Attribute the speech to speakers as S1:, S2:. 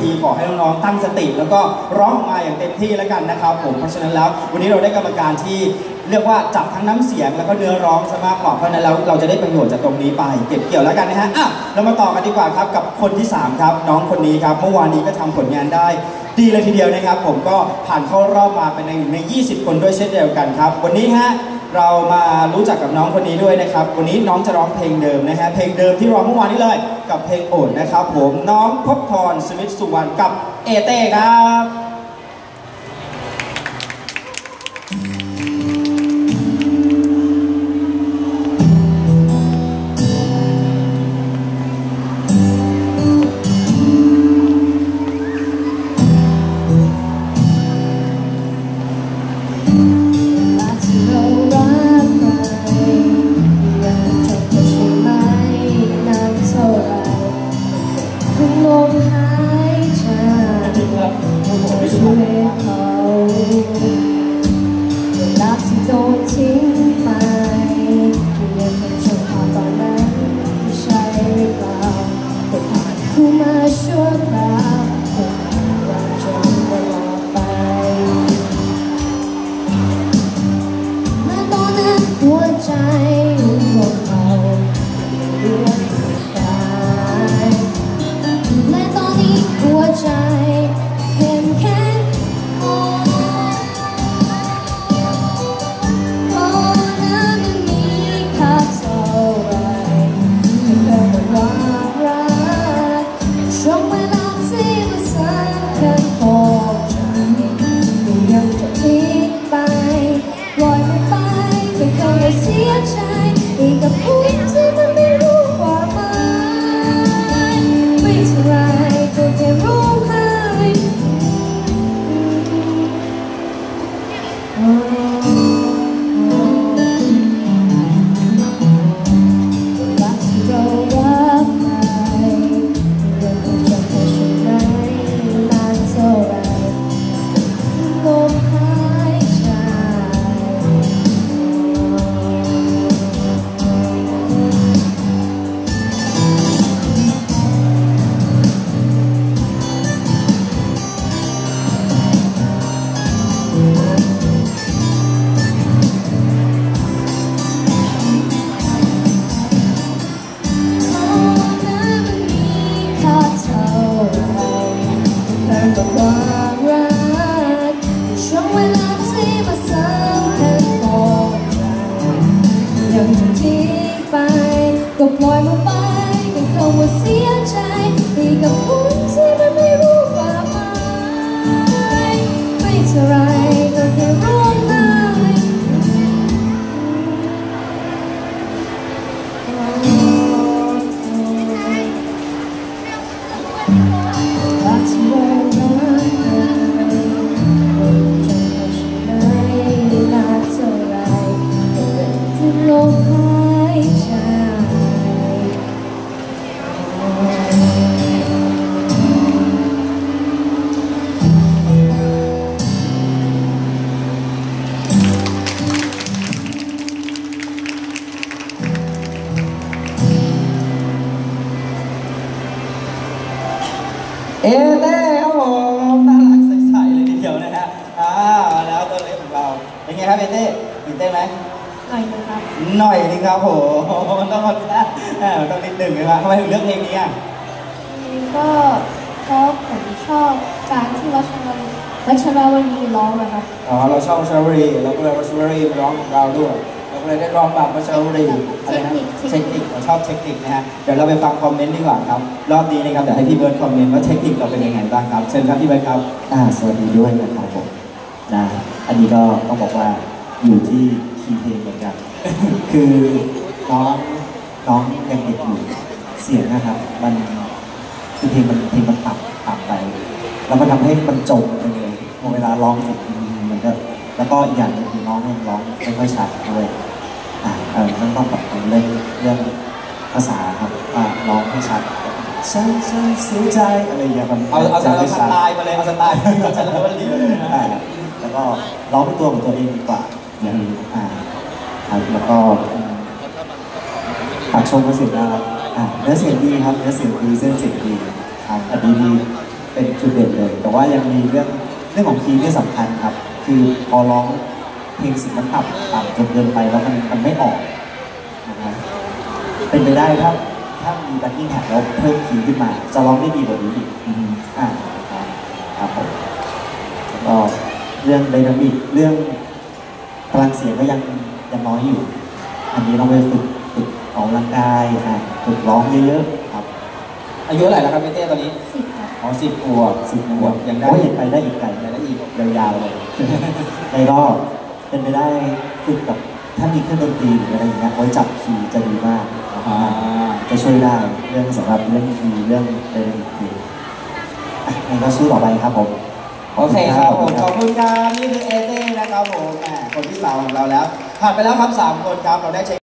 S1: ทีขอให้น้องๆตั้งสติ แล้วก็ร้องมาอย่างเต็มที่แล้วกันนะครับผมเพราะฉะนั้นแล้ว วันนี้เราได้กรรมการที่เรียกว่าจับทั้งน้ำเสียงแล้วก็เนื้อร้องซะมากกว่าเพราะฉะนั้นแล้วเราจะได้ประโยชน์จากตรงนี้ไป เก็บเกี่ยวแล้วกันนะฮะอะเรามาต่อกันดีกว่าครับกับคนที่สามครับ น้องคนนี้ครับเมื่อวานนี้ก็ทำผลงานได้ ดีเลยทีเดียวนะครับ ผมก็ผ่านเข้ารอบมาเป็นในใน 20 คนด้วยเช่นเดียวกันครับ วันนี้ฮะ เรามารู้จักกับน้องคนนี้ด้วยนะครับ วันนี้น้องจะร้องเพลงเดิมนะฮะ เพลงเดิมที่ร้องเมื่อวานนี้เลย กับเพลงโอดนะครับ ผมน้องพบทรสมิทสุวรรณกับเอเต้ครับ
S2: เเอเต้ครับผมน่ารักใส
S1: ๆเลยทีเดียวนะฮะอ่าแล้วตัวเล็กของเราเป็นไงครับเอเต้ตื่นเต้นไหม
S2: หน่อยนะครับ
S1: หน่อยนึงครับผมต้องมาแซ่อ่าต้องนิดหนึ่งเลยว่าทำไมถึงเลือกเพลงนี้อะ
S2: ก็เพราะผมชอบการที่วัชราวลีวัชราวลีร้องนะครับ
S1: อ๋อเราชอบวัชราวลีเราก็เลยวัชราวลีมาร้องของเราด้วย เราก็เลยได้ร้องแบบวัชราวลีอะไรนะ
S2: เทคนิค
S1: เท
S2: คนิค
S1: เราชอบเทคนิคนะฮะเดี๋ยวเราไปฟัง comment ดีกว่าครับรอบนี้นะครับเดี๋ยวให้พี่เบิร์ดคอมเมนต์ว่าเทคนิคเราเป็นยังไงบ้างครับเชิญครับพี่เบิร์ดครับ
S3: อ่าสวัสดีด้วยนะครับผมนะอันนี้ก็ต้องบอกว่าอยู่ที่คีย์เพลงเหมือนกัน คือน้องน้องยังเด็กอยู่เสียงนะครับ มันคือเพลงมันเพลงมันต่ำต่ำไป แล้วมันทำให้มันจมไปเลยพอเวลาร้องเสร็จมันก็แล้วก็อีกอย่างหนึงคือ น้องยังร้องไม่ค่อยชัดด้วยอ่าเออต้องต้องปรับปรุงเรื่องเรื่องภาษาครับว่าร้องให้ชัดฉันฉันเสียใจอะไรอย่างเงี้ยมัน
S1: เอาเอา
S3: จะ
S1: เอา
S3: ไม่
S1: ส
S3: ชัด
S1: ไตล์มาเลยเอาสไตล์วัชรวรีมาเลยนะ
S3: อ่าแล้วก็ร้องเป็นตัวของตัวเองดีกว่าอย่างอ่าครับแล้วก็อืมฝากชมเนื้อเสียงนะครับอ่าเนื้อเสียงดีครับเนื้อเสียงดีเส้นเสียงดีครับอันนี้ดีเป็นจุดเด่นเลย แต่ว่ายังมีเรื่องเรื่องของคีย์ที่สำคัญครับ คือพอร้อง เพลงเสียงมันต่ำต่ำจนเกินไปแล้วมันมันไม่ออกนะครับเป็นไปได้ถ้าถ้ามี backing track แล้วเพิ่ม key ขึ้นมา จะร้องได้ดีกว่านี้อีก
S1: อืม
S3: อ่าครับผมแล้วก็เรื่อง dynamic เรื่องพลังเสียงก็ยังยังน้อยอยู่ อันนี้ต้องไปฝึกฝึกออกกำลังกายอะฝึกร้องเยอะๆครับ
S1: อายุเท่าไหร่แล้วครับพี่เต้ตอนนี้
S2: สิบค่ะ
S1: อ๋อสิบขวบ
S3: สิบ
S1: ขวบยังได้
S3: โอ้ยยังไปได้อีกไกล
S1: ยังได้อีก
S3: ยาวๆเลยในก็ เป็นไปได้ฝึกกับถ้ามีเครื่องดนตรีหรืออะไรอย่างเงี้ยไว้จับคีย์จะดีมาก
S1: อ่า
S3: จะช่วยได้เรื่องสำหรับเรื่องคีย์เรื่องเรื่องคีย์อะงั้นก็สู้ต่อไปครับผม
S1: โอเคครับผมข
S3: ข
S1: อ
S3: อ
S1: บบ
S3: คุ
S1: คุณ
S3: ณ
S1: ครับนี่คือเอเต้นะครับผมแหมคนที่สามของเราแล้วผ่านไปแล้วครับสามคนครับเราได้เช็ค